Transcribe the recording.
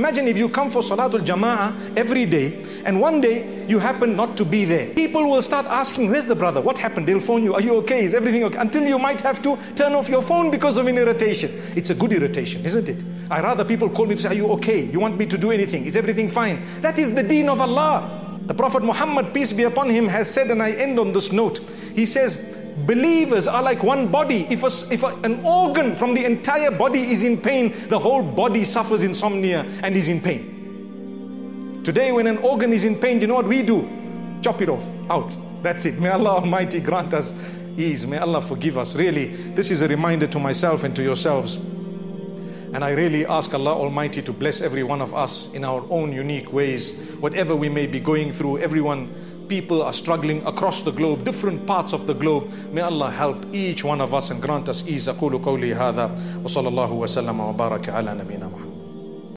Imagine if you come for Salatul Jama'ah every day and one day you happen not to be there. People will start asking, Where's the brother? What happened? They'll phone you, Are you okay? Is everything okay? Until you might have to turn off your phone because of an irritation. It's a good irritation, isn't it? I rather people call me to say, Are you okay? You want me to do anything? Is everything fine? That is the deen of Allah. The Prophet Muhammad, peace be upon him, has said, and I end on this note. He says, Believers are like one body. If, a, if a, an organ from the entire body is in pain, the whole body suffers insomnia and is in pain. Today, when an organ is in pain, you know what we do? Chop it off, out. That's it. May Allah Almighty grant us ease. May Allah forgive us. Really, this is a reminder to myself and to yourselves. And I really ask Allah Almighty to bless every one of us in our own unique ways. Whatever we may be going through, everyone people are struggling across the globe, different parts of the globe. May Allah help each one of us and grant us ease. أقول قولي هذا وصلى الله وسلم وبارك على نبينا محمد